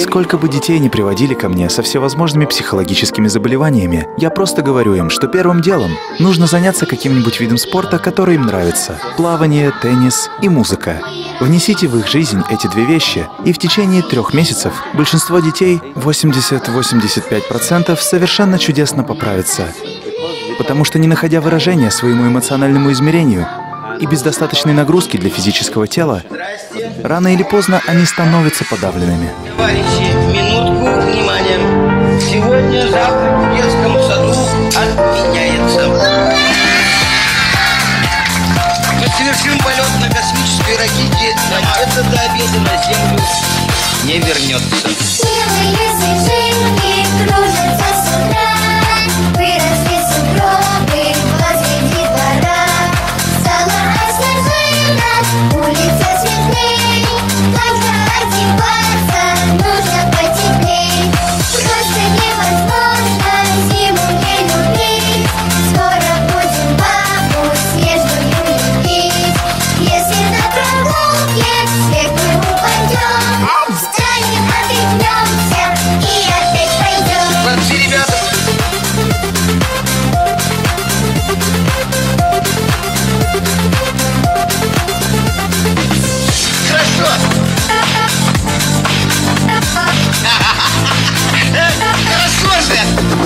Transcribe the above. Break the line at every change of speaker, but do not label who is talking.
Сколько бы детей не приводили ко мне со всевозможными психологическими заболеваниями, я просто говорю им, что первым делом нужно заняться каким-нибудь видом спорта, который им нравится. Плавание, теннис и музыка. Внесите в их жизнь эти две вещи, и в течение трех месяцев большинство детей, 80-85%, совершенно чудесно поправится. Потому что не находя выражения своему эмоциональному измерению и без достаточной нагрузки для физического тела, рано или поздно они становятся подавленными.
Товарищи, минутку внимания. Сегодня завтрак в детском саду отменяется. Мы совершим полет на космической ракете. Это до обеда на Землю не вернется.